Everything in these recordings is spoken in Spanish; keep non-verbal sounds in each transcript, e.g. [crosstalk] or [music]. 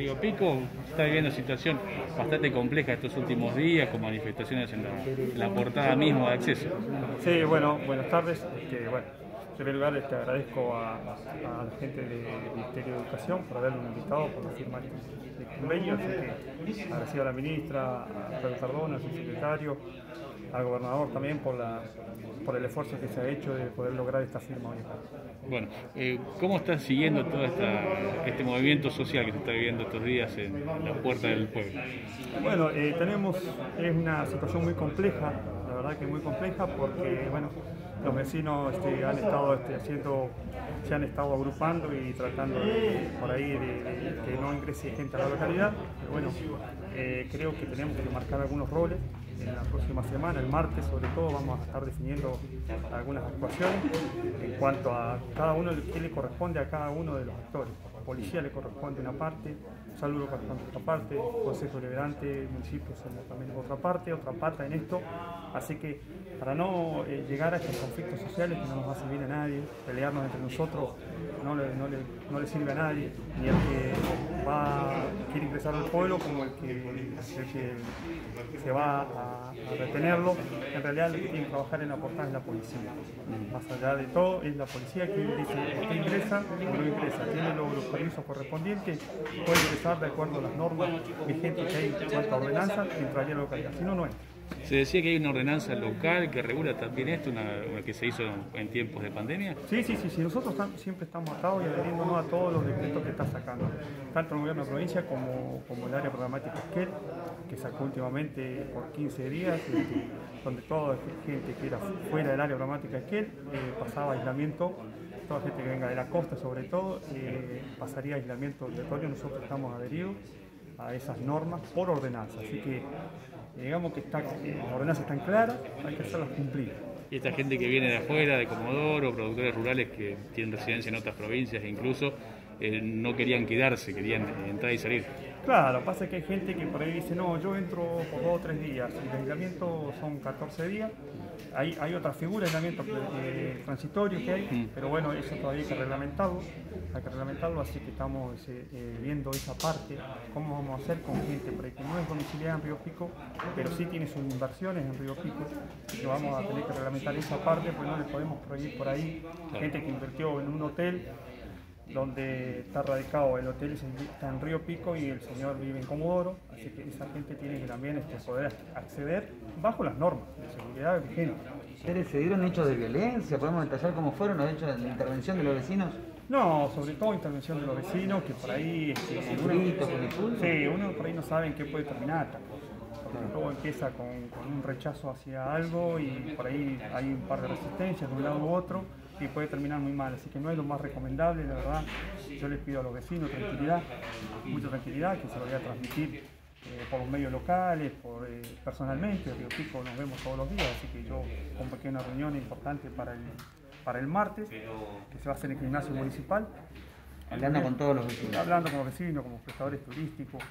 Río Pico está viviendo situación bastante compleja estos últimos días, con manifestaciones en la, portada misma de acceso. Sí, bueno, buenas tardes. Primer lugar, te este, agradezco a, la gente del Ministerio de Educación por haberme invitado, por la firma de convenio. Así que agradecido a la ministra, a Pedro Cardona, a su secretario, al gobernador también por, la, por el esfuerzo que se ha hecho de poder lograr esta firma hoy Bueno, eh, ¿cómo estás siguiendo todo este movimiento social que se está viviendo estos días en la puerta del pueblo? Bueno, eh, tenemos, es una situación muy compleja, la verdad que muy compleja porque, bueno, los vecinos este, han estado este, haciendo, se han estado agrupando y tratando por ahí de, que no ingrese gente a la localidad. Pero bueno, eh, creo que tenemos que marcar algunos roles en la próxima semana, el martes sobre todo, vamos a estar definiendo algunas actuaciones en cuanto a cada uno, qué le corresponde a cada uno de los actores. Policía le corresponde una parte, salud corresponde otra parte, Consejo Liberante, municipios también otra parte, otra pata en esto. Así que para no eh, llegar a estos conflictos sociales que no nos va a servir a nadie, pelearnos entre nosotros no le, sirve a nadie, ni al que va, quiere ingresar al pueblo como el que, se va a, retenerlo. En realidad el que tiene que trabajar en la portada es la policía. Más allá de todo, es la policía que dice usted ingresa o no ingresa, tiene los, permisos correspondientes, puede ingresar de acuerdo a las normas vigentes que hay en cuanto a ordenanza, entraría a la localidad, si no, no entra. Se decía que hay una ordenanza local que regula también esto, una, que se hizo en tiempos de pandemia. Sí, sí, sí, sí. nosotros siempre estamos atados y adheriéndonos a todos los decretos que está sacando, tanto el gobierno de provincia como, como el área programática Esquel, que sacó últimamente por 15 días, este, donde toda gente que era fuera del área programática Esquel eh, pasaba aislamiento toda gente que venga de la costa sobre todo, eh, pasaría aislamiento obligatorio, nosotros estamos adheridos a esas normas por ordenanza, así que digamos que las ordenanzas están claras, hay que hacerlas cumplir. Y esta gente que viene de afuera, de Comodoro, productores rurales que tienen residencia en otras provincias e incluso eh, no querían quedarse, querían entrar y salir. Claro, pasa que hay gente que por ahí dice, no, yo entro por dos o tres días, el aislamiento son 14 días, hay, hay otra figura de aislamiento eh, transitorio que hay, mm. pero bueno, eso todavía hay que reglamentarlo, hay que reglamentarlo, así que estamos eh, viendo esa parte, cómo vamos a hacer con gente por ahí que no es domiciliada en Río Pico, pero sí tiene sus inversiones en Río Pico, que vamos a tener que reglamentar esa parte, pues no le podemos prohibir por ahí. Gente que invirtió en un hotel donde está radicado el hotel está en Río Pico y el señor vive en Comodoro, así que esa gente tiene que también este, poder acceder bajo las normas de seguridad vigentes. ¿Se dieron hechos de violencia? ¿Podemos detallar cómo fueron los hechos de la intervención de los vecinos? No, sobre todo intervención de los vecinos, que por ahí... Este, sí, uno por ahí no sabe en qué puede terminar. Porque todo empieza con, con un rechazo hacia algo y por ahí hay un par de resistencias de un lado u otro y puede terminar muy mal. Así que no es lo más recomendable, la verdad. Yo les pido a los vecinos tranquilidad, mucha tranquilidad, que se lo voy a transmitir eh, por los medios locales, por, eh, personalmente. Río Pico nos vemos todos los días, así que yo convoqué una reunión importante para el, para el martes, que se va a hacer en el gimnasio municipal. Hablando con todos los vecinos. Hablando con los vecinos, como prestadores turísticos.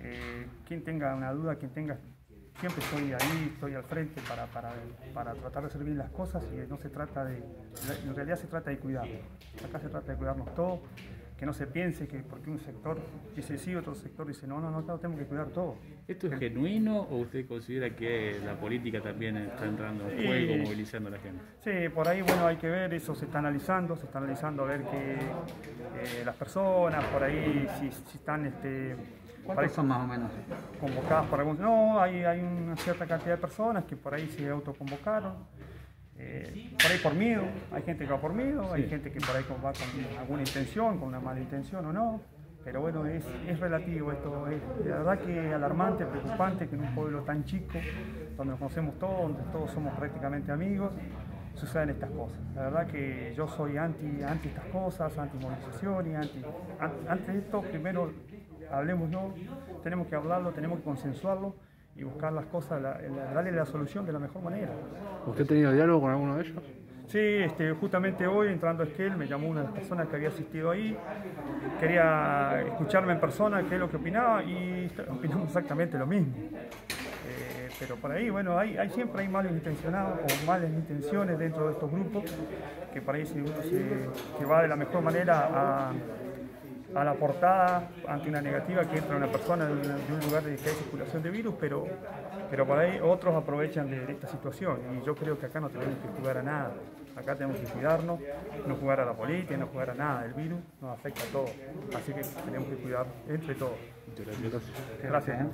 Eh, quien tenga una duda, quien tenga siempre estoy ahí, estoy al frente para, para, para, tratar de bien las cosas y no se trata de, en realidad se trata de cuidar. Acá se trata de cuidarnos todos, que no se piense que porque un sector dice sí, otro sector dice no, no, no, no tenemos que cuidar todo. ¿Esto es genuino o usted considera que la política también está entrando en juego, movilizando a la gente? Sí, por ahí bueno hay que ver, eso se está analizando, se está analizando a ver que eh, las personas por ahí si, si están este, ¿Cuántos son más o menos? Convocadas por algunos. No, hay, hay una cierta cantidad de personas que por ahí se autoconvocaron. Eh, por ahí por miedo, hay gente que va por miedo, hay gente que por ahí va con alguna intención, con una mala intención o no. Pero bueno, es, es relativo esto. Es la verdad que alarmante, preocupante que en un pueblo tan chico, donde nos conocemos todos, donde todos somos prácticamente amigos, suceden estas cosas. La verdad que yo soy anti, anti estas cosas, anti movilización y anti, antes de esto, primero hablemos, no, tenemos que hablarlo, tenemos que consensuarlo y buscar las cosas, darle la solución de la mejor manera. ¿Usted ha tenido diálogo con alguno de ellos? Sí, este, justamente hoy entrando a Esquel me llamó una de las personas que había asistido ahí, quería escucharme en persona qué es lo que opinaba y [laughs] opinamos exactamente lo mismo. Eh, pero por ahí, bueno, hay, hay, siempre hay malos intencionados o malas intenciones dentro de estos grupos que por ahí se, que va de la mejor manera a a la portada ante una negativa que entra una persona de, un lugar de circulación de virus, pero, pero por ahí otros aprovechan de, esta situación y yo creo que acá no tenemos que jugar a nada. Acá tenemos que cuidarnos, no jugar a la política, no jugar a nada. El virus nos afecta a todos, así que tenemos que cuidar entre todos. Gracias. ¿eh?